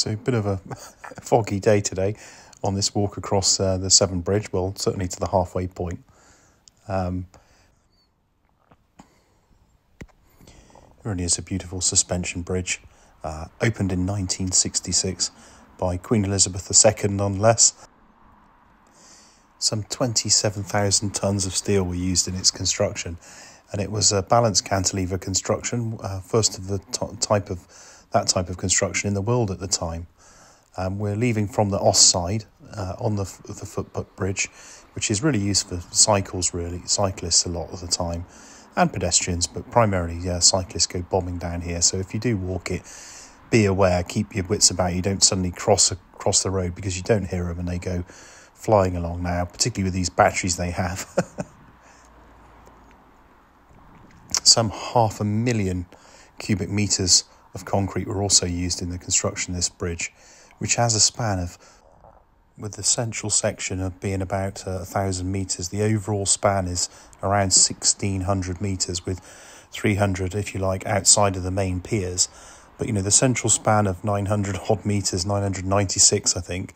So a bit of a foggy day today on this walk across uh, the Severn Bridge. Well, certainly to the halfway point. Um, really is a beautiful suspension bridge, uh, opened in 1966 by Queen Elizabeth II, none less. Some 27,000 tonnes of steel were used in its construction, and it was a balanced cantilever construction, uh, first of the type of that type of construction in the world at the time. Um, we're leaving from the Aust side uh, on the the footpath bridge, which is really used for cycles, really cyclists a lot of the time, and pedestrians, but primarily yeah, cyclists go bombing down here. So if you do walk it, be aware, keep your wits about you. Don't suddenly cross across the road because you don't hear them and they go flying along now, particularly with these batteries they have. Some half a million cubic meters of concrete were also used in the construction of this bridge, which has a span of, with the central section of being about uh, a thousand meters, the overall span is around 1600 meters, with 300, if you like, outside of the main piers. But you know, the central span of 900 odd meters, 996, I think,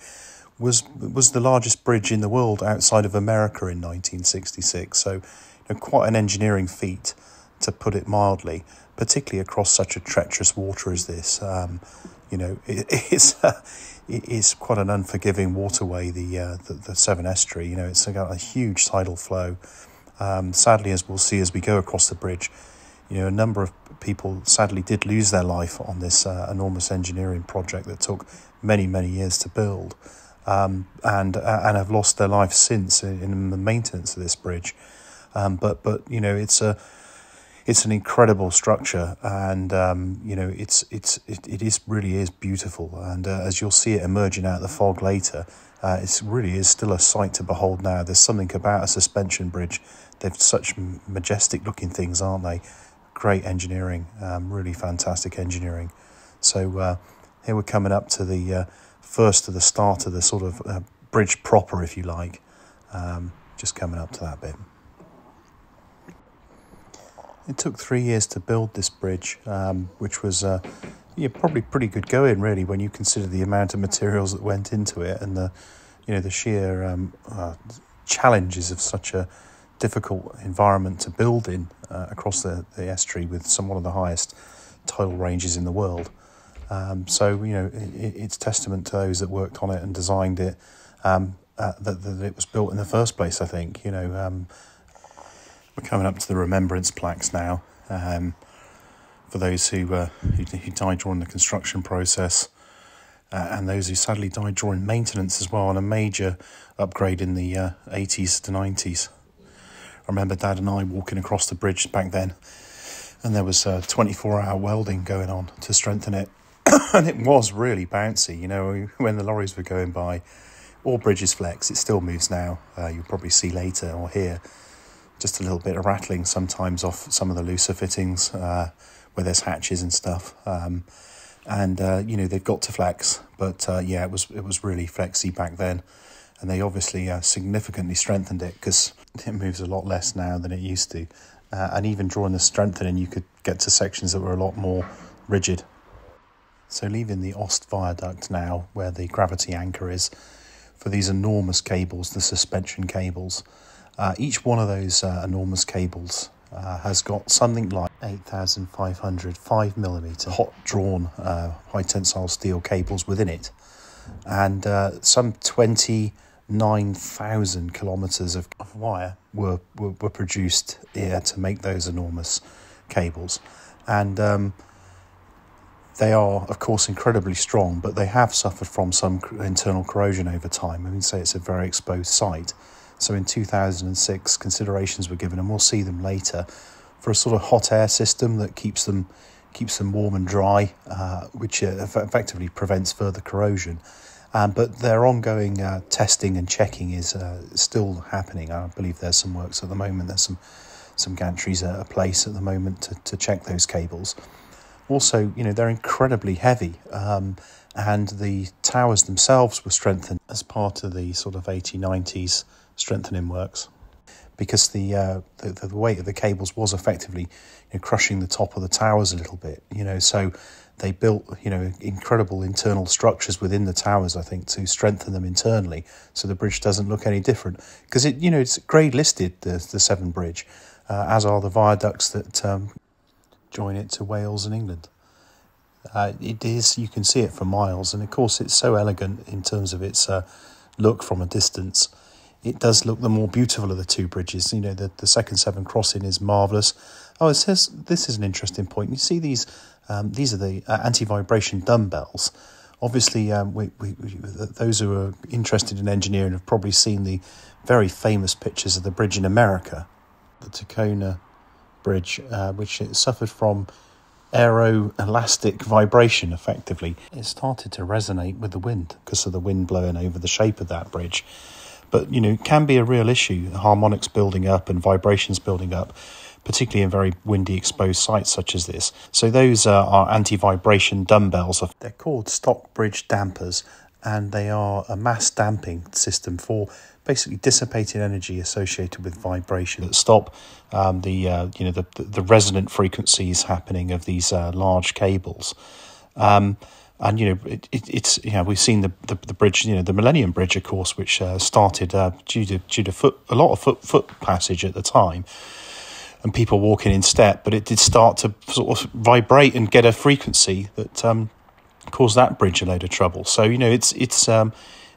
was was the largest bridge in the world outside of America in 1966. So, you know, quite an engineering feat, to put it mildly particularly across such a treacherous water as this. Um, you know, it, it's uh, it is quite an unforgiving waterway. The, uh, the, the Severn Estuary. You know, it's got a huge tidal flow. Um, sadly, as we'll see as we go across the bridge, you know, a number of people sadly did lose their life on this uh, enormous engineering project that took many many years to build, um, and uh, and have lost their life since in, in the maintenance of this bridge. Um, but but you know, it's a it's an incredible structure, and um, you know it's it's it, it is really is beautiful. And uh, as you'll see it emerging out of the fog later, uh, it really is still a sight to behold. Now there's something about a suspension bridge; they're such majestic looking things, aren't they? Great engineering, um, really fantastic engineering. So uh, here we're coming up to the uh, first to the start of the sort of uh, bridge proper, if you like. Um, just coming up to that bit. It took three years to build this bridge, um, which was uh, yeah, probably pretty good going, really, when you consider the amount of materials that went into it and the, you know, the sheer um, uh, challenges of such a difficult environment to build in uh, across the, the estuary with some one of the highest tidal ranges in the world. Um, so you know, it, it's testament to those that worked on it and designed it um, uh, that, that it was built in the first place. I think you know um, we're coming up to the remembrance plaques now um, for those who, uh, who, who died during the construction process uh, and those who sadly died during maintenance as well on a major upgrade in the uh, 80s to 90s. I remember Dad and I walking across the bridge back then, and there was 24 hour welding going on to strengthen it. and it was really bouncy, you know, when the lorries were going by. All bridges flex, it still moves now. Uh, you'll probably see later or hear just a little bit of rattling sometimes off some of the looser fittings uh, where there's hatches and stuff. Um, and uh, you know they've got to flex, but uh, yeah, it was it was really flexy back then, and they obviously uh, significantly strengthened it because it moves a lot less now than it used to. Uh, and even drawing the strengthening, you could get to sections that were a lot more rigid. So leaving the Aust viaduct now, where the gravity anchor is, for these enormous cables, the suspension cables. Uh, each one of those uh, enormous cables uh, has got something like 8,500 5 millimeter hot drawn uh, high tensile steel cables within it, and uh, some 29,000 kilometers of, wire were, were, were, produced here to make those enormous cables. And um, they are, of course, incredibly strong, but they have suffered from some internal corrosion over time. I mean, say it's a very exposed site. So in 2006, considerations were given, and we'll see them later, for a sort of hot air system that keeps them keeps them warm and dry, uh, which uh, effectively prevents further corrosion. Um, but their ongoing uh, testing and checking is uh, still happening. I believe there's some works at the moment. There's some some gantries at a place at the moment to, to check those cables. Also, you know, they're incredibly heavy. Um, and the towers themselves were strengthened as part of the sort of 80s, 90s strengthening works because the, uh, the, the weight of the cables was effectively you know, crushing the top of the towers a little bit. You know, so they built you know incredible internal structures within the towers. I think to strengthen them internally, so the bridge doesn't look any different. Because it you know it's grade listed the the Severn Bridge, uh, as are the viaducts that um, join it to Wales and England. Uh, it is you can see it for miles, and of course it's so elegant in terms of its uh, look from a distance. It does look the more beautiful of the two bridges. You know the the second Severn crossing is marvelous. Oh, it says this is an interesting point. You see these um, these are the uh, anti-vibration dumbbells. Obviously, um, we, we, we, those who are interested in engineering have probably seen the very famous pictures of the bridge in America, the Tacoma Bridge, uh, which it suffered from aero-elastic vibration. Effectively, it started to resonate with the wind because of the wind blowing over the shape of that bridge. But you know, it can be a real issue. Harmonics building up and vibrations building up particularly in very windy exposed sites such as this. So those uh, are anti-vibration dumbbells. They're called Stockbridge dampers and they are a mass damping system for basically dissipating energy associated with vibration that stop um, the uh, you know the, the resonant frequencies happening of these uh, large cables. Um, and you know it, it, it's you know we've seen the, the, the bridge you know the Millennium Bridge of course which uh, started uh, due to due to foot a lot of foot foot passage at the time and people walking in step, but it did start to sort of vibrate and get a frequency that um, caused that bridge a load of trouble. So you know, it's it's um,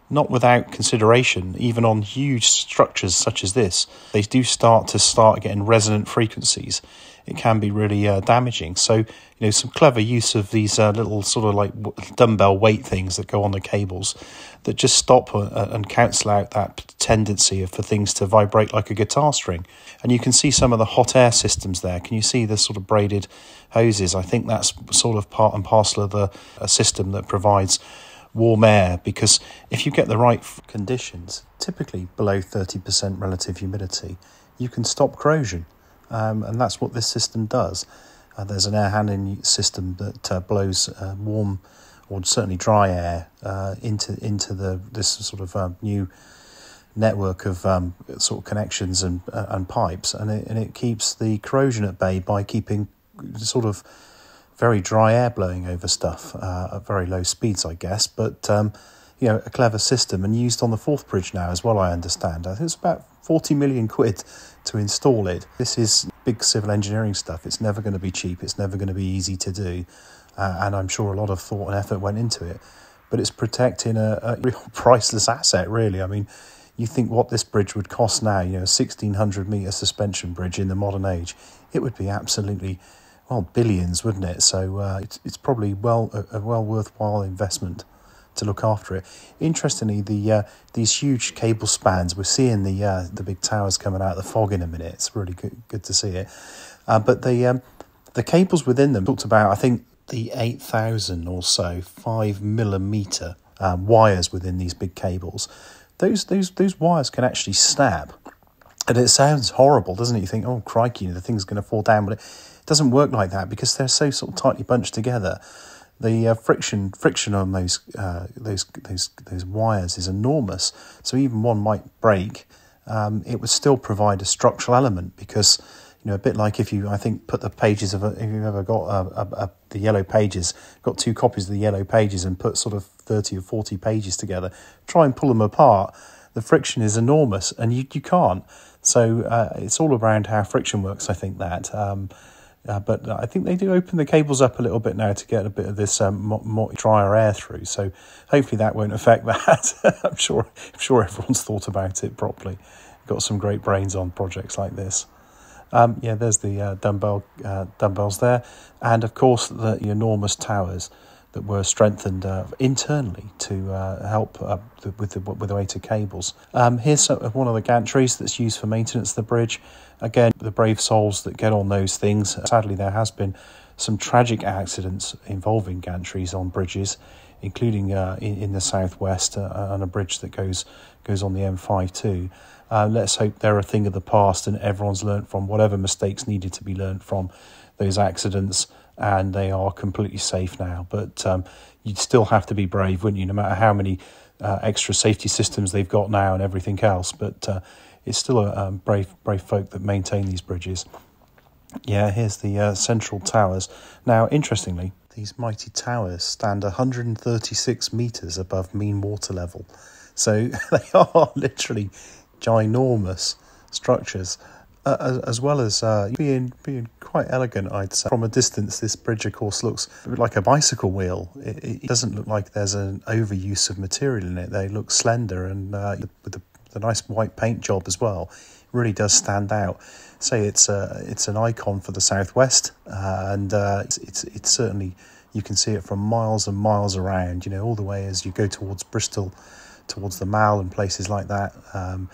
not without consideration, even on huge structures such as this, they do start to start getting resonant frequencies. It can be really uh, damaging. So, you know, some clever use of these uh, little sort of like dumbbell weight things that go on the cables that just stop uh, and cancel out that tendency for things to vibrate like a guitar string. And you can see some of the hot air systems there. Can you see the sort of braided hoses? I think that's sort of part and parcel of the a system that provides warm air because if you get the right conditions, typically below 30% relative humidity, you can stop corrosion. Um, and that's what this system does. Uh, there's an air handling system that uh, blows uh, warm or certainly dry air uh, into into the this sort of um, new network of um, sort of connections and uh, and pipes, and it, and it keeps the corrosion at bay by keeping sort of very dry air blowing over stuff uh, at very low speeds, I guess. But um, you know, a clever system and used on the Forth bridge now as well. I understand. I think it's about forty million quid to install it. This is big civil engineering stuff. It's never going to be cheap. It's never going to be easy to do, uh, and I'm sure a lot of thought and effort went into it. But it's protecting a, a real priceless asset, really. I mean, you think what this bridge would cost now? You know, a sixteen hundred meter suspension bridge in the modern age, it would be absolutely well billions, wouldn't it? So uh, it's it's probably well a, a, well worthwhile investment to look after it. Interestingly, the uh, these huge cable spans we're seeing the uh, the big towers coming out of the fog in a minute. It's really good good to see it. Uh, but the um, the cables within them talked about I think the eight thousand or so five millimeter um, wires within these big cables. Those those those wires can actually snap. And it sounds horrible, doesn't it? You think, oh crikey, the thing's going to fall down, but it, doesn't work like that because they're so sort of tightly bunched together. The uh, friction friction on those uh, those those those wires is enormous. So even one might break, um, it would still provide a structural element because you know a bit like if you I think put the pages of a, if you've ever got a, a, a, the yellow pages, got two copies of the yellow pages and put sort of thirty or forty pages together, try and pull them apart. The friction is enormous, and you you can't. So uh, it's all around how friction works. I think that. Um, uh, but I think they do open the cables up a little bit now to get a bit of this um, more drier air through. So hopefully that won't affect that. I'm sure I'm sure everyone's thought about it properly. Got some great brains on projects like this. Um, yeah, there's the uh, dumbbell uh, dumbbells there, and of course the enormous towers that were strengthened uh, internally to uh, help uh, with the with the weighted cables. Um, here's one of the gantries that's used for maintenance of the bridge. Again, the brave souls that get on those things. Sadly, there has been some tragic accidents involving gantries on bridges, including uh, in, in, the southwest uh, on a bridge that goes goes on the M5 too. Uh, let's hope they're a thing of the past and everyone's learnt from whatever mistakes needed to be learnt from those accidents and they are completely safe now. But um, you'd still have to be brave, wouldn't you, no matter how many uh, extra safety systems they've got now and everything else. But uh, it's still a um, brave, brave folk that maintain these bridges. Yeah, here's the uh, central towers. Now, interestingly, these mighty towers stand 136 metres above mean water level. So they are literally ginormous structures, uh, as well as uh, being being quite elegant. I'd say from a distance, this bridge, of course, looks like a bicycle wheel. It, it doesn't look like there's an overuse of material in it. They look slender and uh, with the, the nice white paint job as well, really does stand out. Say it's a, it's an icon for the southwest, uh, and uh, it's, it's it's certainly you can see it from miles and miles around. You know, all the way as you go towards Bristol, towards the Mall and places like that. Um,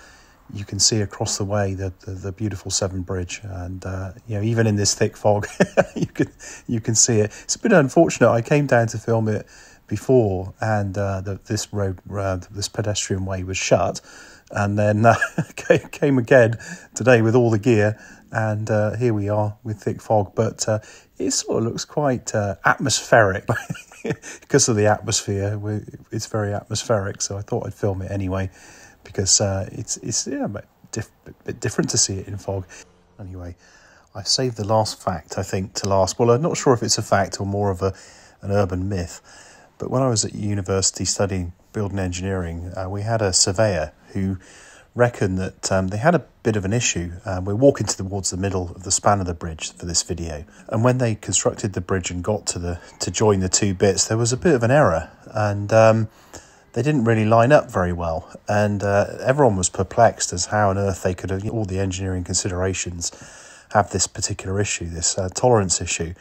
you can see across the way the, the, the beautiful Severn Bridge, and uh, you know even in this thick fog, you can you can see it. It's a bit unfortunate. I came down to film it before, and uh, the, this road, uh, this pedestrian way was shut, and then uh, came again today with all the gear, and uh, here we are with thick fog. But uh, it sort of looks quite atmospheric because of the atmosphere. It's very atmospheric, so I thought I'd film it anyway because uh, it's it's yeah, a bit, diff- bit different to see it in fog. Anyway, I've saved the last fact I think to last. Well, I'm not sure if it's a fact or more of a an urban myth, but when I was at university studying building engineering, uh, we had a surveyor who reckoned that um, they had a bit of an issue. Um, we're walking towards the middle of the span of the bridge for this video, and when they constructed the bridge and got to the to join the two bits, there was a bit of an error, and um, they didn't really line up very well, and uh, everyone was perplexed as how on earth they could have all the engineering considerations have this particular issue, this uh, tolerance issue.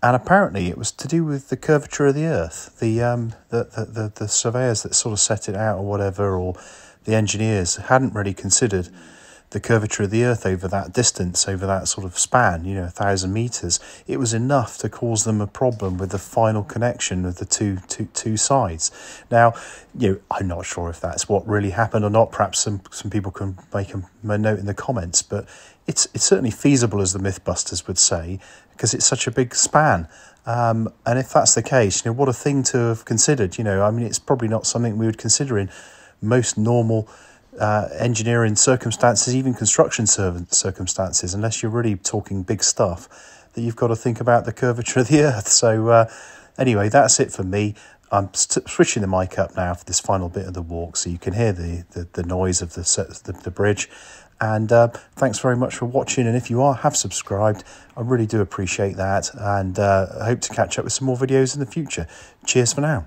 And apparently, it was to do with the curvature of the Earth. The, um, the, the, the, the surveyors that sort of set it out, or whatever, or the engineers hadn't really considered the curvature of the Earth over that distance, over that sort of span, you know, a thousand meters, it was enough to cause them a problem with the final connection of the two, two, two sides. Now, you know, I'm not sure if that's what really happened or not. Perhaps some, some people can make a, a note in the comments, but it's, it's certainly feasible, as the Mythbusters would say, because it's such a big span. Um, and if that's the case, you know, what a thing to have considered. You know, I mean, it's probably not something we would consider in most normal uh, engineering circumstances, even construction circumstances, unless you're really talking big stuff, that you've got to think about the curvature of the earth. So, uh, anyway, that's it for me. I'm switching the mic up now for this final bit of the walk so you can hear the, the, the noise of the, the, the bridge. And uh, thanks very much for watching. And if you are have subscribed, I really do appreciate that. And uh, I hope to catch up with some more videos in the future. Cheers for now.